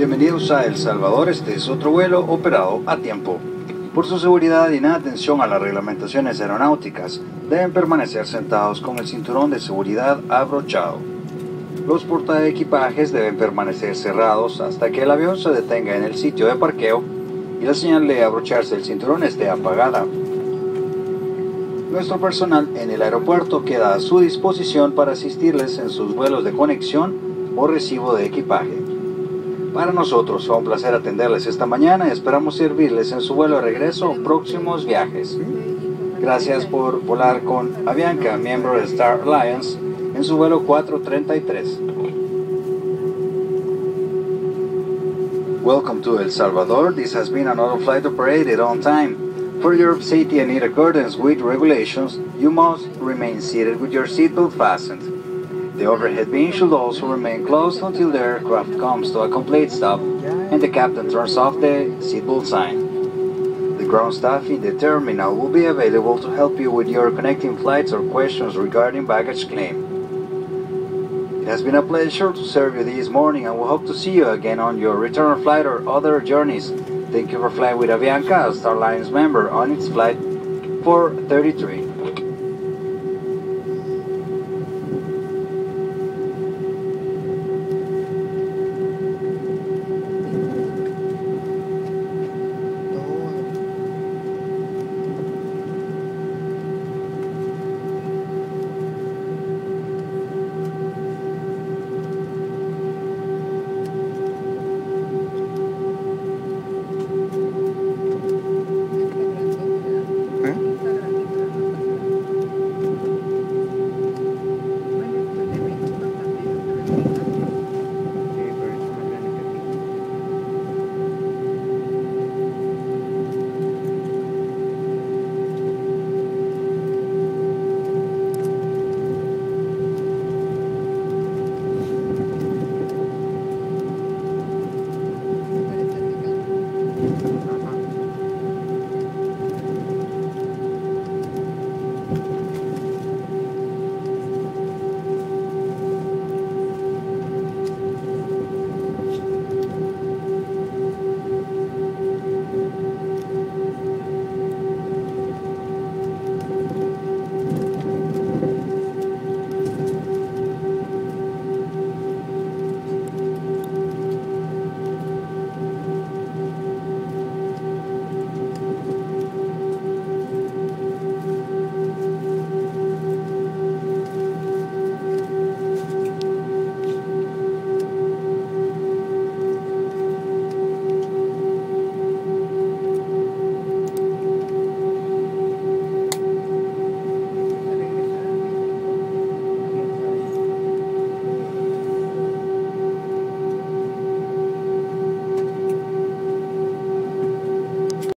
Bienvenidos a El Salvador, este es otro vuelo operado a tiempo. Por su seguridad y en atención a las reglamentaciones aeronáuticas, deben permanecer sentados con el cinturón de seguridad abrochado. Los portaequipajes deben permanecer cerrados hasta que el avión se detenga en el sitio de parqueo y la señal de abrocharse el cinturón esté apagada. Nuestro personal en el aeropuerto queda a su disposición para asistirles en sus vuelos de conexión o recibo de equipaje. Para nosotros fue un placer atenderles esta mañana y esperamos servirles en su vuelo de regreso o próximos viajes. Gracias por volar con Avianca, miembro de Star Alliance, en su vuelo 433. Welcome to El Salvador. This has been another flight operated on time. For your safety and in accordance with regulations, you must remain seated with your seatbelt fastened. The overhead bin should also remain closed until the aircraft comes to a complete stop and the captain turns off the seatbelt sign. The ground staff in the terminal will be available to help you with your connecting flights or questions regarding baggage claim. It has been a pleasure to serve you this morning and we hope to see you again on your return flight or other journeys. Thank you for flying with Avianca, a Star Alliance member on its flight 433.